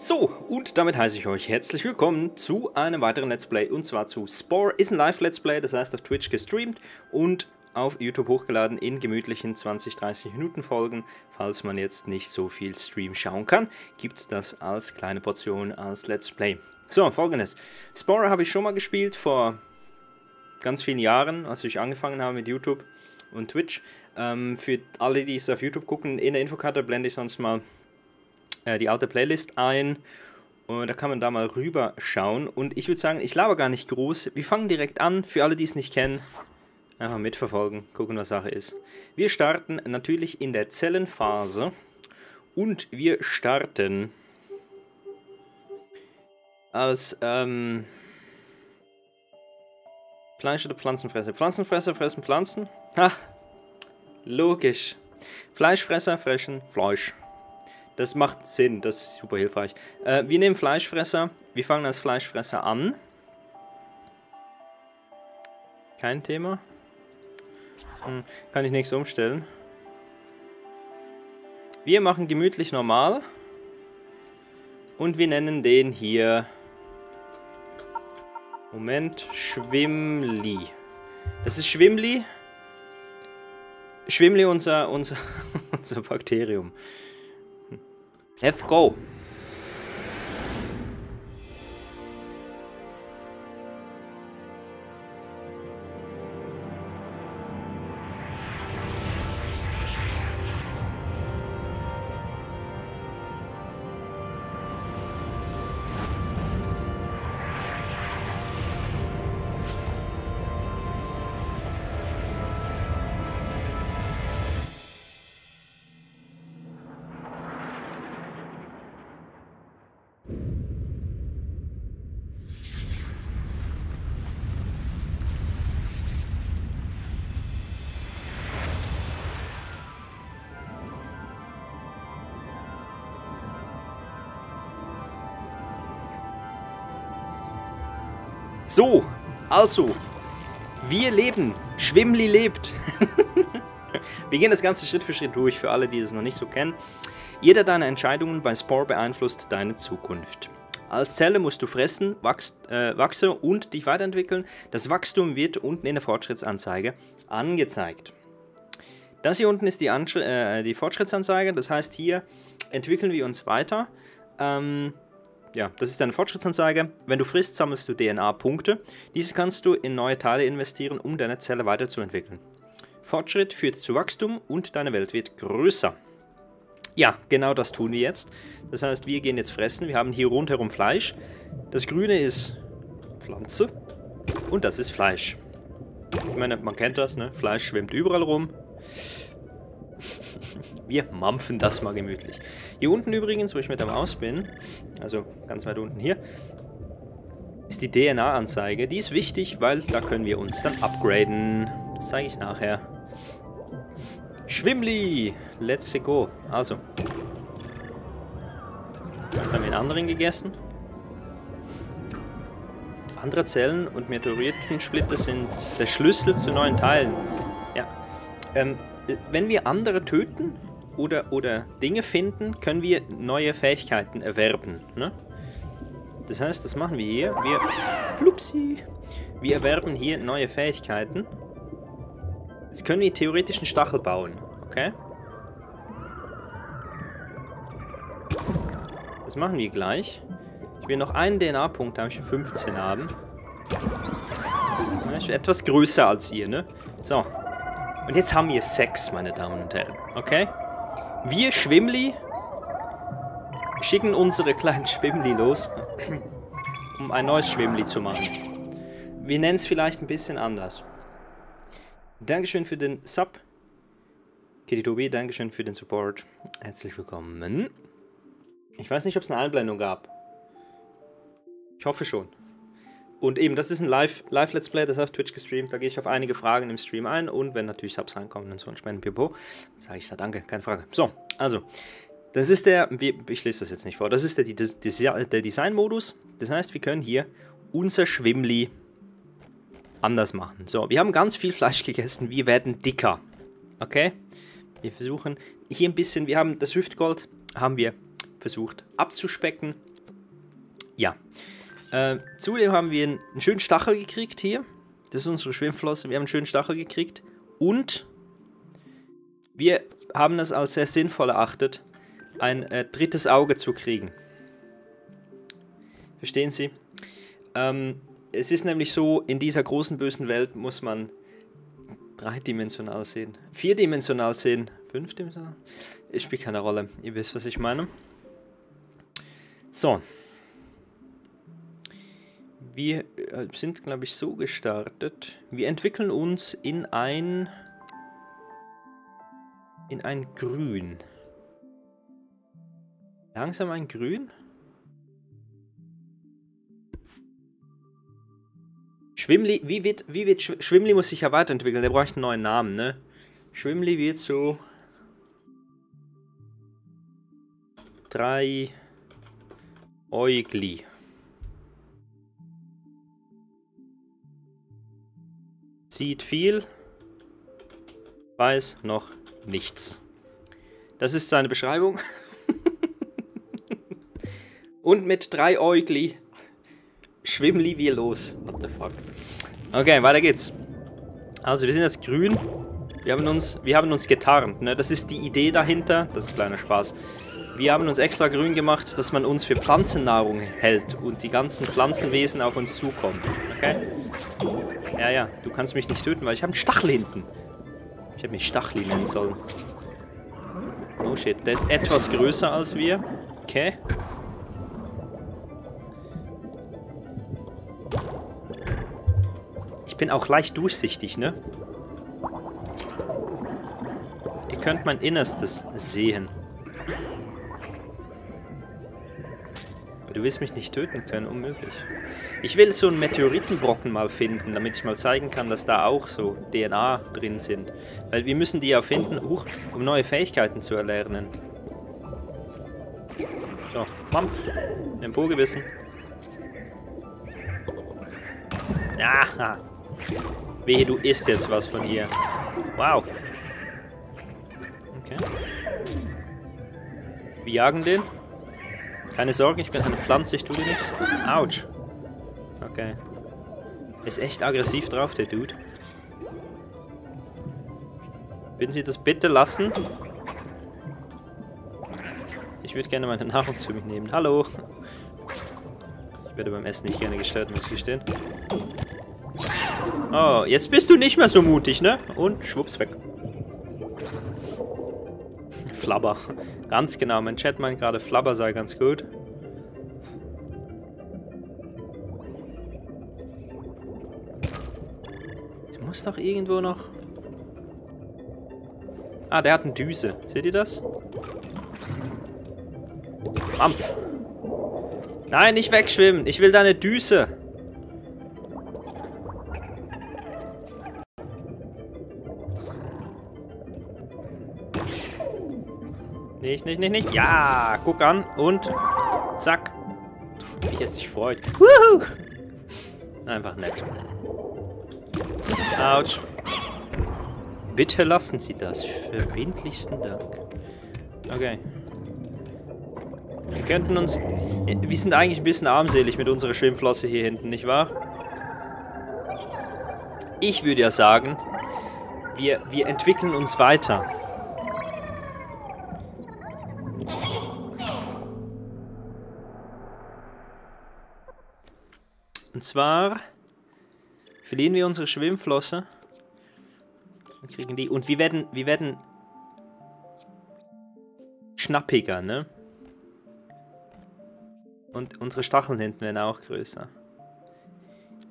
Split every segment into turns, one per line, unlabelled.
So, und damit heiße ich euch herzlich willkommen zu einem weiteren Let's Play und zwar zu Spore. Ist ein Live-Let's Play, das heißt auf Twitch gestreamt und auf YouTube hochgeladen in gemütlichen 20-30 Minuten Folgen. Falls man jetzt nicht so viel Stream schauen kann, gibt es das als kleine Portion als Let's Play. So, folgendes. Spore habe ich schon mal gespielt vor ganz vielen Jahren, als ich angefangen habe mit YouTube und Twitch. Ähm, für alle, die es auf YouTube gucken, in der Infokarte blende ich sonst mal äh, die alte Playlist ein. Und da kann man da mal rüber schauen. Und ich würde sagen, ich laber gar nicht groß. Wir fangen direkt an. Für alle, die es nicht kennen, einfach mitverfolgen, gucken, was Sache ist. Wir starten natürlich in der Zellenphase. Und wir starten als ähm, Fleisch- oder Pflanzenfresser. Pflanzenfresser fressen Pflanzen? Ha, logisch. Fleischfresser fressen Fleisch. Das macht Sinn, das ist super hilfreich. Äh, wir nehmen Fleischfresser. Wir fangen als Fleischfresser an. Kein Thema. Hm, kann ich nichts umstellen. Wir machen gemütlich normal. Und wir nennen den hier... Moment, Schwimmli. Das ist Schwimmli. Schwimmli unser, unser, unser Bakterium. Let's go. So, also, wir leben. Schwimmli lebt. wir gehen das Ganze Schritt für Schritt durch, für alle, die es noch nicht so kennen. Jeder deiner Entscheidungen bei Spore beeinflusst deine Zukunft. Als Zelle musst du fressen, wachs, äh, wachsen und dich weiterentwickeln. Das Wachstum wird unten in der Fortschrittsanzeige angezeigt. Das hier unten ist die, äh, die Fortschrittsanzeige, das heißt hier entwickeln wir uns weiter. Ähm, ja, das ist eine Fortschrittsanzeige. Wenn du frisst, sammelst du DNA-Punkte. Diese kannst du in neue Teile investieren, um deine Zelle weiterzuentwickeln. Fortschritt führt zu Wachstum und deine Welt wird größer. Ja, genau das tun wir jetzt. Das heißt, wir gehen jetzt fressen. Wir haben hier rundherum Fleisch. Das Grüne ist Pflanze und das ist Fleisch. Ich meine, man kennt das, ne? Fleisch schwimmt überall rum. Wir mampfen das mal gemütlich. Hier unten übrigens, wo ich mit der Maus bin, also ganz weit unten hier, ist die DNA-Anzeige. Die ist wichtig, weil da können wir uns dann upgraden. Das zeige ich nachher. Schwimmli! Let's go. Also. Jetzt haben wir einen anderen gegessen. Andere Zellen und Meteoritensplitter sind der Schlüssel zu neuen Teilen. Ja. Ähm, wenn wir andere töten, oder, oder Dinge finden, können wir neue Fähigkeiten erwerben. Ne? Das heißt, das machen wir hier. Wir, flupsi, wir erwerben hier neue Fähigkeiten. Jetzt können wir theoretisch einen Stachel bauen. Okay? Das machen wir gleich. Ich will noch einen DNA-Punkt, da ich 15 haben. Ich bin etwas größer als ihr, ne? So. Und jetzt haben wir Sex, meine Damen und Herren. Okay? Wir Schwimmli schicken unsere kleinen Schwimmli los, um ein neues Schwimmli zu machen. Wir nennen es vielleicht ein bisschen anders. Dankeschön für den Sub. Kitty Tobi, Dankeschön für den Support. Herzlich willkommen. Ich weiß nicht, ob es eine Einblendung gab. Ich hoffe schon. Und eben, das ist ein Live-Let's Play, das ist auf Twitch gestreamt. Da gehe ich auf einige Fragen im Stream ein. Und wenn natürlich Subs reinkommen und so ein Spenden-Pipo, sage ich da danke, keine Frage. So, also, das ist der, ich lese das jetzt nicht vor, das ist der, der Design-Modus. Das heißt, wir können hier unser Schwimmli anders machen. So, wir haben ganz viel Fleisch gegessen, wir werden dicker. Okay? Wir versuchen hier ein bisschen, wir haben das Hüftgold, haben wir versucht abzuspecken. Ja. Äh, zudem haben wir einen, schönen Stachel gekriegt hier. Das ist unsere Schwimmflosse. Wir haben einen schönen Stachel gekriegt. Und wir haben es als sehr sinnvoll erachtet, ein äh, drittes Auge zu kriegen. Verstehen Sie? Ähm, es ist nämlich so, in dieser großen bösen Welt muss man dreidimensional sehen. Vierdimensional sehen. Fünfdimensional? Es spielt keine Rolle. Ihr wisst, was ich meine. So. Wir äh, sind, glaube ich, so gestartet. Wir entwickeln uns in ein... In ein Grün. Langsam ein Grün? Schwimmli, wie wird, wie wird, Schwimmli muss sich ja weiterentwickeln, der braucht einen neuen Namen, ne? Schwimmli wird so... Drei... Eugli. Sieht viel, weiß noch nichts. Das ist seine Beschreibung. Und mit drei Eugli schwimmli wir los. What the fuck? Okay, weiter geht's. Also, wir sind jetzt grün. Wir haben uns, wir haben uns getarnt. Ne? Das ist die Idee dahinter. Das ist ein kleiner Spaß. Wir haben uns extra grün gemacht, dass man uns für Pflanzennahrung hält und die ganzen Pflanzenwesen auf uns zukommen. Okay? Ja, ja, du kannst mich nicht töten, weil ich habe einen Stachel hinten. Ich hätte mich Stachli nennen sollen. Oh shit, der ist etwas größer als wir. Okay. Ich bin auch leicht durchsichtig, ne? Ihr könnt mein Innerstes sehen. Du willst mich nicht töten können, unmöglich. Ich will so einen Meteoritenbrocken mal finden, damit ich mal zeigen kann, dass da auch so DNA drin sind. Weil wir müssen die ja finden, uh, um neue Fähigkeiten zu erlernen. So, Mampf. Den Po gewissen. Aha. Wehe, du isst jetzt was von ihr. Wow. Okay. Wir jagen den. Keine Sorge, ich bin eine Pflanze, ich tue dir nichts. Autsch. Okay. Ist echt aggressiv drauf, der Dude. Würden Sie das bitte lassen? Ich würde gerne meine Nahrung zu mir nehmen. Hallo. Ich werde beim Essen nicht gerne gestört, muss ich gestehen. Oh, jetzt bist du nicht mehr so mutig, ne? Und schwupps weg. Flabber. Ganz genau, mein Chat meint gerade, Flabber sei ganz gut. Es muss doch irgendwo noch... Ah, der hat eine Düse. Seht ihr das? Mampf. Nein, nicht wegschwimmen. Ich will deine Düse. Nicht, nicht, nicht, nicht. Ja, guck an. Und zack. Wie es sich freut. Woohoo! Einfach nett. Autsch. Bitte lassen Sie das. Verbindlichsten Dank. Okay. Wir könnten uns... Wir sind eigentlich ein bisschen armselig mit unserer Schwimmflosse hier hinten, nicht wahr? Ich würde ja sagen, wir, wir entwickeln uns weiter. Und zwar verlieren wir unsere Schwimmflosse. Und kriegen die. Und wir werden, wir werden schnappiger, ne? Und unsere Stacheln hinten werden auch größer.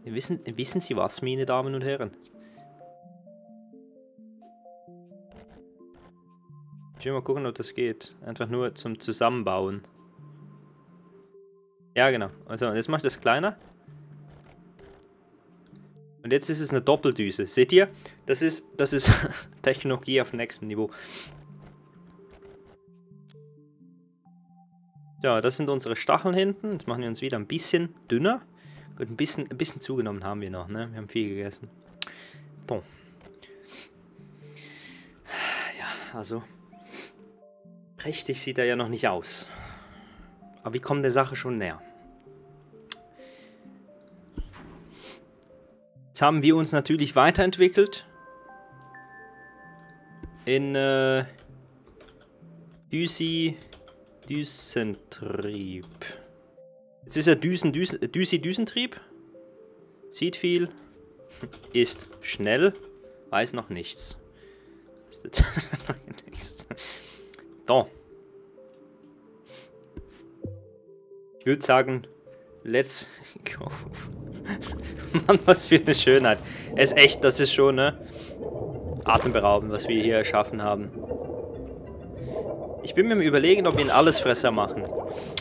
Wissen, wissen Sie was, meine Damen und Herren? Ich will mal gucken, ob das geht. Einfach nur zum Zusammenbauen. Ja, genau. Also, jetzt mache ich das kleiner. Und jetzt ist es eine Doppeldüse. Seht ihr? Das ist, das ist Technologie auf nächstem Niveau. Ja, das sind unsere Stacheln hinten. Jetzt machen wir uns wieder ein bisschen dünner. Gut, ein bisschen, ein bisschen zugenommen haben wir noch, ne? Wir haben viel gegessen. Bon. Ja, also. Prächtig sieht er ja noch nicht aus. Aber wir kommen der Sache schon näher. Jetzt haben wir uns natürlich weiterentwickelt. In äh, Düsi Düsentrieb. Jetzt ist er Düsen, Düsen, Düsi Düsentrieb. Sieht viel. Ist schnell. Weiß noch nichts. so. Ich würde sagen, let's go. Mann, was für eine Schönheit. Es ist echt, das ist schon, ne? Atemberaubend, was wir hier erschaffen haben. Ich bin mir überlegen, ob wir einen Allesfresser machen.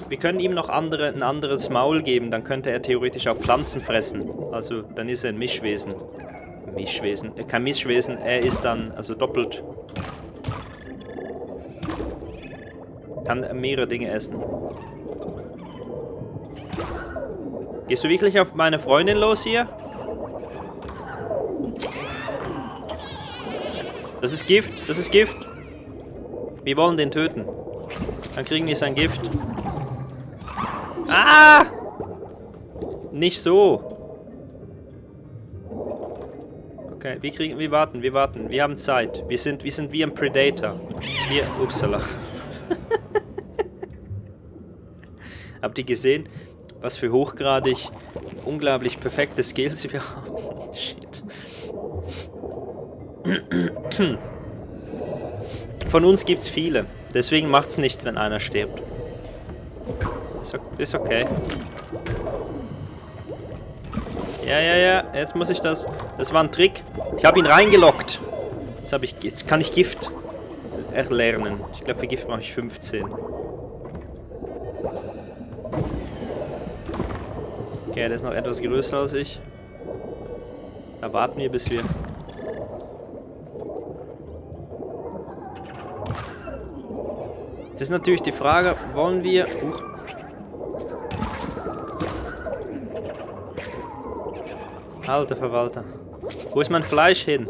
Wir können ihm noch andere, ein anderes Maul geben, dann könnte er theoretisch auch Pflanzen fressen. Also, dann ist er ein Mischwesen. Mischwesen, äh, kein Mischwesen, er ist dann, also doppelt. Kann mehrere Dinge essen. Gehst du wirklich auf meine Freundin los hier? Das ist Gift, das ist Gift. Wir wollen den töten. Dann kriegen wir sein Gift. Ah! Nicht so. Okay, wir kriegen, wir warten, wir warten. Wir haben Zeit. Wir sind, wir sind wie ein Predator. Wir, upsala. Habt ihr gesehen, was für hochgradig, unglaublich perfekte Skills wir haben? Shit. Von uns gibt es viele. Deswegen macht es nichts, wenn einer stirbt. Ist, okay. Ja, ja, ja. Jetzt muss ich das... Das war ein Trick. Ich habe ihn reingelockt. Jetzt, ich, jetzt kann ich Gift erlernen. Ich glaube, für Gift mache ich 15. Okay, der ist noch etwas größer als ich. Da warten wir, bis wir Jetzt ist natürlich die Frage, wollen wir... Uh, Alter Verwalter. Wo ist mein Fleisch hin?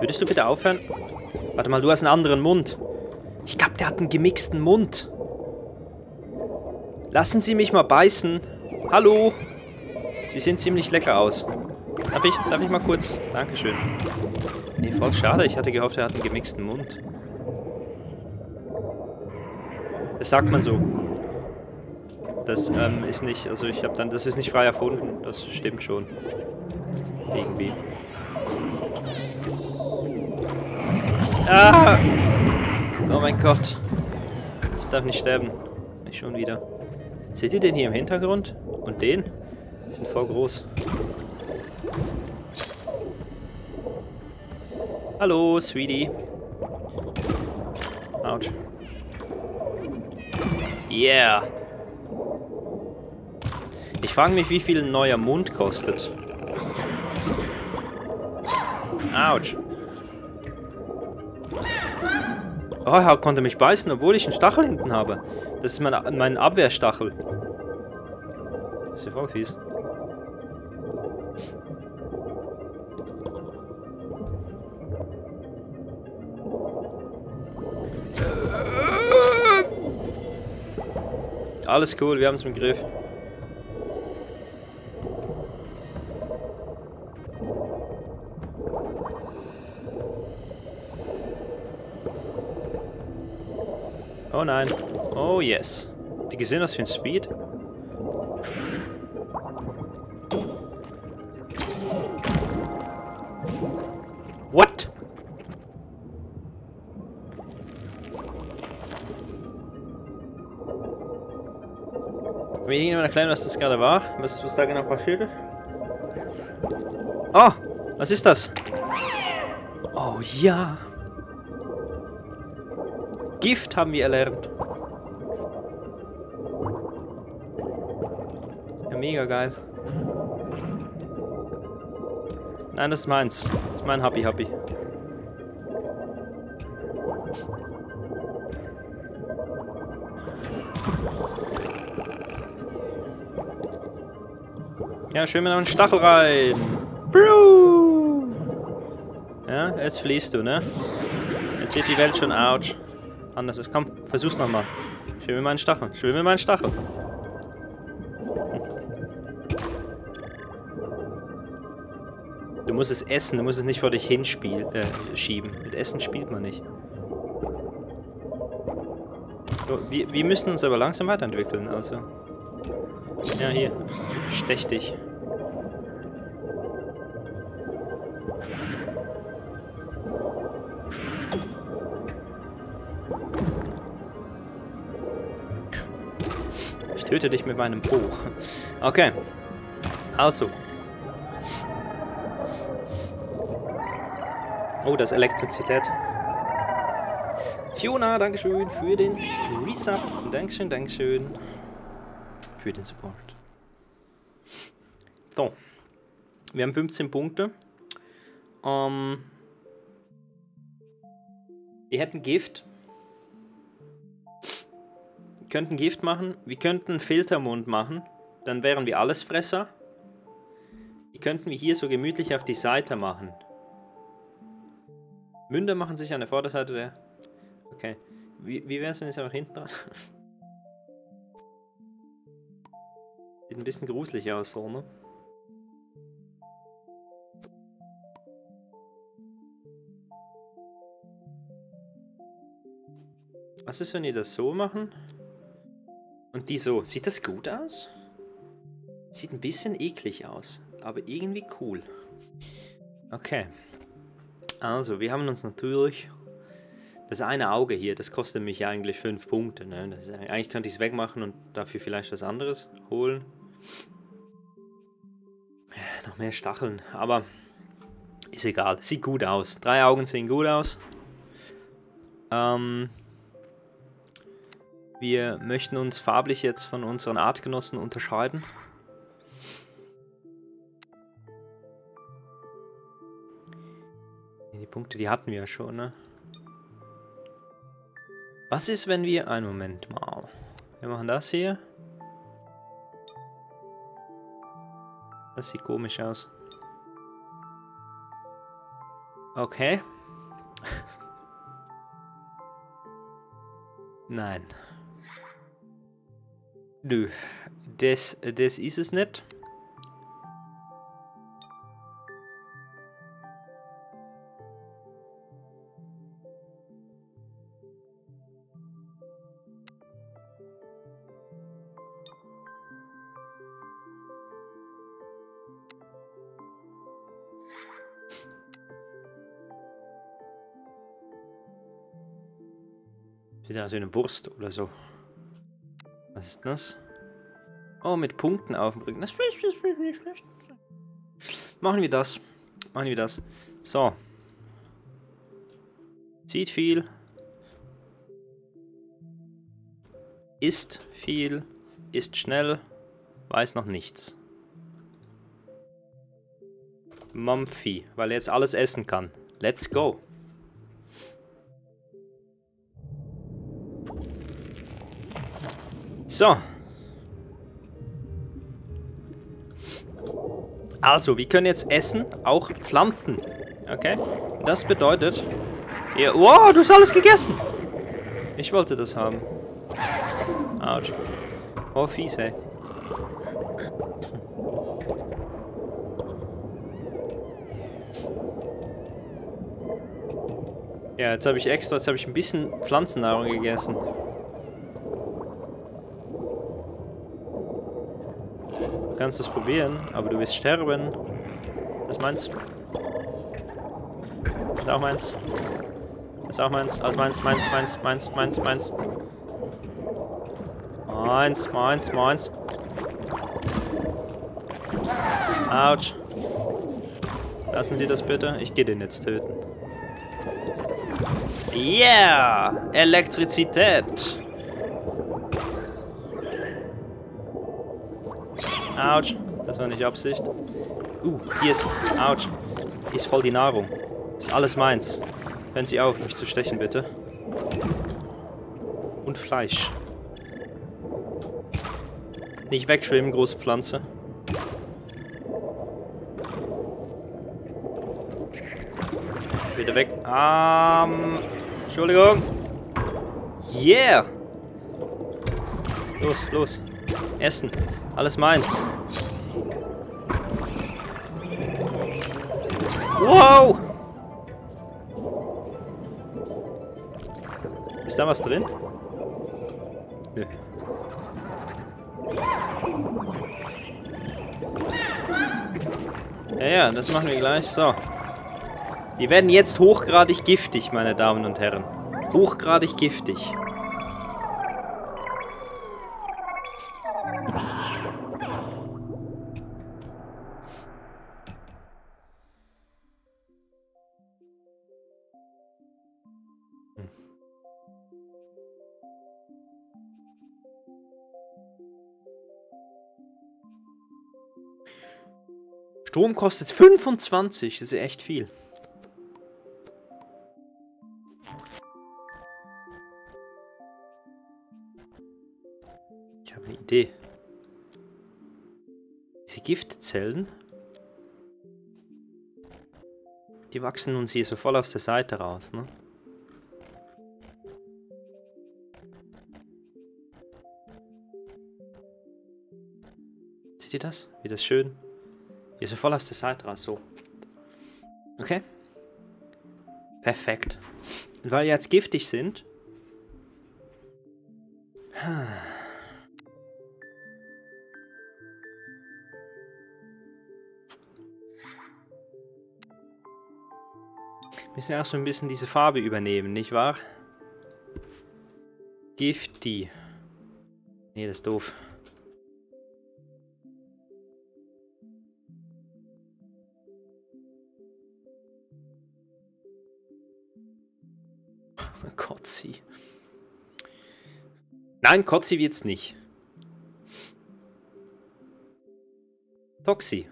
Würdest du bitte aufhören? Warte mal, du hast einen anderen Mund. Ich glaube, der hat einen gemixten Mund. Lassen Sie mich mal beißen. Hallo? Sie sehen ziemlich lecker aus. Darf ich, darf ich mal kurz? Dankeschön. Nee, voll schade. Ich hatte gehofft, er hat einen gemixten Mund. Das sagt man so. Das ähm, ist nicht, also ich habe dann, das ist nicht frei erfunden, das stimmt schon. Irgendwie. Ah! Oh mein Gott. Ich darf nicht sterben. Nicht schon wieder. Seht ihr den hier im Hintergrund? Und den? Die sind voll groß. Hallo, Sweetie. Autsch. Yeah. Ich frage mich, wie viel ein neuer Mund kostet. Autsch. Oh, er konnte mich beißen, obwohl ich einen Stachel hinten habe. Das ist mein, mein Abwehrstachel. Das ist ja voll fies. Alles cool, wir haben es im Griff. Oh nein. Oh yes. Ihr gesehen, was für ein Speed? Erklären, was das gerade war? Was, was da genau passiert ist? Oh! Was ist das? Oh ja! Gift haben wir erlernt. Ja, mega geil. Nein, das ist meins. Das ist mein Happy Happy. Ja, schön mit einem Stachel rein. Blu. Ja, jetzt fließt du, ne? Jetzt sieht die Welt schon ouch. Anders ist. Komm, versuch's nochmal. Schön mit meinen Stachel. Schön mit meinen Stachel. musst es essen, du musst es nicht vor dich hinschieben. Äh. Mit Essen spielt man nicht. So, wir, wir müssen uns aber langsam weiterentwickeln, also. Ja, hier. Stech dich. Ich töte dich mit meinem Po. Okay. Also. Oh, das Elektrizität. Fiona, Dankeschön für den Resub. Dankeschön, Dankeschön für den Support. So. Wir haben 15 Punkte. Ähm, wir hätten Gift. Wir könnten Gift machen. Wir könnten Filtermund machen. Dann wären wir Allesfresser. Die könnten wir hier so gemütlich auf die Seite machen. Münder machen sich an der Vorderseite der... Okay. Wie, wie wäre es, wenn ich einfach hinten dran... ein bisschen gruselig aus, so, ne? Was ist, wenn die das so machen? Und die so. Sieht das gut aus? Sieht ein bisschen eklig aus, aber irgendwie cool. Okay. Also, wir haben uns natürlich... Das eine Auge hier, das kostet mich eigentlich 5 Punkte. Ne? Ist, eigentlich könnte ich es wegmachen und dafür vielleicht was anderes holen. Noch mehr Stacheln, aber ist egal. Sieht gut aus. Drei Augen sehen gut aus. Ähm, wir möchten uns farblich jetzt von unseren Artgenossen unterscheiden. Die Punkte, die hatten wir ja schon, ne? Was ist, wenn wir... Einen Moment mal. Wir machen das hier. Das sieht komisch aus. Okay. Nein. Nö, das, das ist es nicht. Sieht aus wie eine Wurst oder so. Was ist das? Oh, mit Punkten auf dem Rücken. Das ist nicht schlecht. Machen wir das. Machen wir das. So. Sieht viel. Ist viel. Ist schnell. Weiß noch nichts. Mumphy, weil er jetzt alles essen kann. Let's go. So. Also, wir können jetzt essen, auch Pflanzen. Okay? Das bedeutet... Ja, wow, du hast alles gegessen! Ich wollte das haben. Autsch. Oh, fies, ey. Ja, jetzt habe ich extra, jetzt habe ich ein bisschen Pflanzennahrung gegessen. Kannst es probieren, aber du wirst sterben. Das ist meins. Das ist auch meins. Das ist auch meins. Also meins, meins, meins, meins, meins, meins. Meins, meins, meins. Autsch. Lassen Sie das bitte. Ich gehe den jetzt töten. Yeah! Elektrizität. Autsch. Das war nicht Absicht. Uh, hier ist... Autsch. Hier ist voll die Nahrung. Ist alles meins. Hören Sie auf, mich zu stechen, bitte. Und Fleisch. Nicht wegschwimmen, große Pflanze. Bitte weg. Ähm... Entschuldigung. Yeah! Los, los. Essen. Alles meins. Wow! Ist da was drin? Nö. Ja, ja, das machen wir gleich. So. Wir werden jetzt hochgradig giftig, meine Damen und Herren. Hochgradig giftig. Strom kostet 25, das ist echt viel. Ich habe eine Idee. Diese Giftzellen, die wachsen uns hier so voll aus der Seite raus, ne? Seht ihr das? Wie das schön hier so voll aus der Seite raus, so. Okay. Perfekt. Und weil die jetzt giftig sind... Müssen auch so ein bisschen diese Farbe übernehmen, nicht wahr? Gifty. Nee, das ist doof. Nein, Kotzi wird's nicht. Toxi.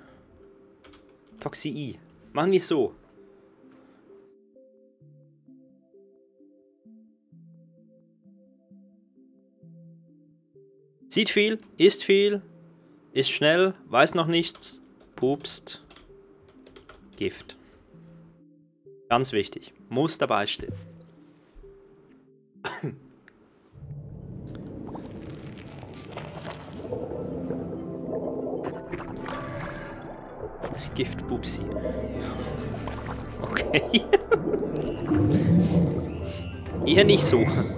Toxi. Machen wir es so. Sieht viel, isst viel, ist schnell, weiß noch nichts, pupst, Gift. Ganz wichtig, muss dabei stehen. Giftpupsi. Okay. Eher nicht suchen.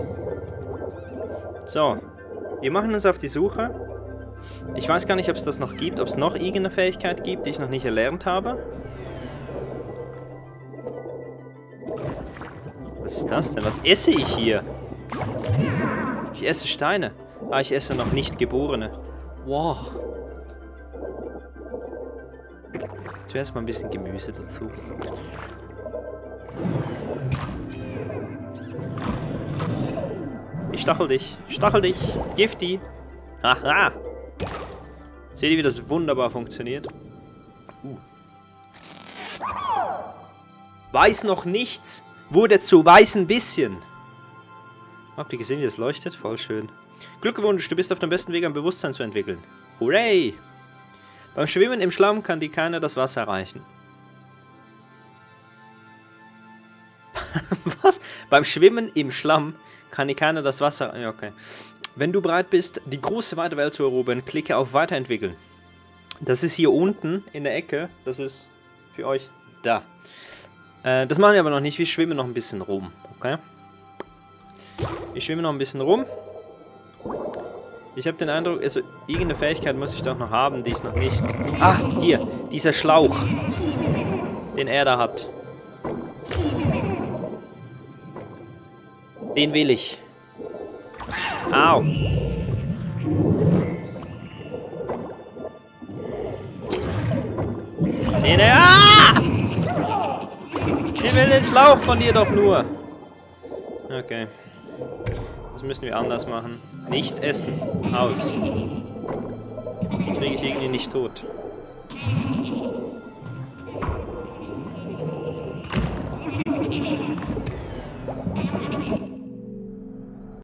So. Wir machen uns auf die Suche. Ich weiß gar nicht, ob es das noch gibt, ob es noch irgendeine Fähigkeit gibt, die ich noch nicht erlernt habe. Was ist das denn? Was esse ich hier? Ich esse Steine. Ah, ich esse noch nicht Geborene. Wow. Zuerst mal ein bisschen Gemüse dazu. Ich stachel dich. Stachel dich. Gifty. Haha. Seht ihr, wie das wunderbar funktioniert? Uh. Weiß noch nichts. Wurde zu weißen bisschen. Habt ihr gesehen, wie das leuchtet? Voll schön. Glückwunsch, du bist auf dem besten Weg, ein Bewusstsein zu entwickeln. Hooray! Beim Schwimmen im Schlamm kann die keiner das Wasser erreichen. Was? Beim Schwimmen im Schlamm kann die keiner das Wasser... Ja, okay. Wenn du bereit bist, die große weite Welt zu erobern, klicke auf Weiterentwickeln. Das ist hier unten in der Ecke. Das ist für euch da. Äh, das machen wir aber noch nicht. Wir schwimmen noch ein bisschen rum. Okay? Ich schwimme noch ein bisschen rum. Ich habe den Eindruck, also irgendeine Fähigkeit muss ich doch noch haben, die ich noch nicht... Ah, hier, dieser Schlauch, den er da hat. Den will ich. Au. Nee, nee, ah! Ich will den Schlauch von dir doch nur. Okay. Das müssen wir anders machen. Nicht essen. Aus. Kriege ich irgendwie nicht tot.